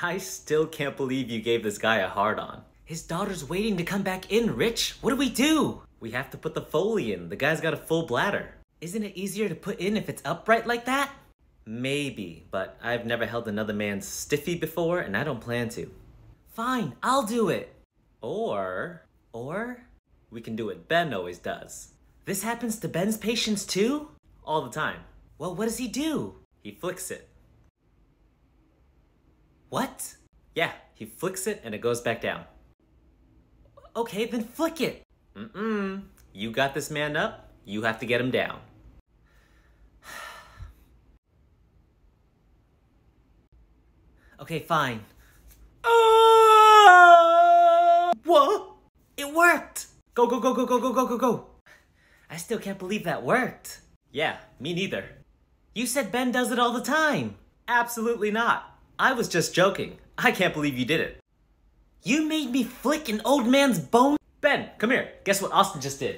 I still can't believe you gave this guy a hard on. His daughter's waiting to come back in, Rich. What do we do? We have to put the Foley in. The guy's got a full bladder. Isn't it easier to put in if it's upright like that? Maybe, but I've never held another man's stiffy before and I don't plan to. Fine, I'll do it. Or, or, we can do what Ben always does. This happens to Ben's patients too? All the time. Well, what does he do? He flicks it. What? Yeah, he flicks it and it goes back down. Okay, then flick it. Mm-mm. You got this man up, you have to get him down. okay, fine. Ah! What? It worked! Go, go, go, go, go, go, go, go, go. I still can't believe that worked. Yeah, me neither. You said Ben does it all the time. Absolutely not. I was just joking. I can't believe you did it. You made me flick an old man's bone? Ben, come here. Guess what Austin just did?